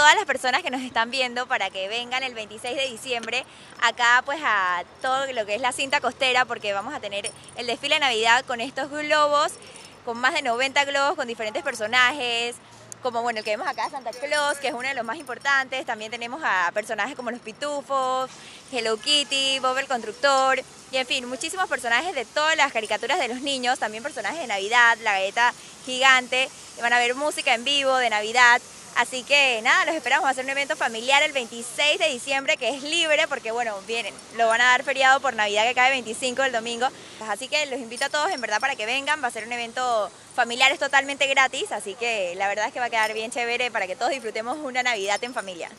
todas las personas que nos están viendo para que vengan el 26 de diciembre acá pues a todo lo que es la cinta costera porque vamos a tener el desfile de Navidad con estos globos, con más de 90 globos con diferentes personajes, como bueno, que vemos acá Santa Claus, que es uno de los más importantes, también tenemos a personajes como los Pitufos, Hello Kitty, Bob el Constructor, y en fin, muchísimos personajes de todas las caricaturas de los niños, también personajes de Navidad, la galleta gigante, van a ver música en vivo de Navidad, Así que nada, los esperamos a hacer un evento familiar el 26 de diciembre que es libre porque bueno, vienen, lo van a dar feriado por Navidad que cae 25 del domingo. Así que los invito a todos en verdad para que vengan, va a ser un evento familiar, es totalmente gratis, así que la verdad es que va a quedar bien chévere para que todos disfrutemos una Navidad en familia.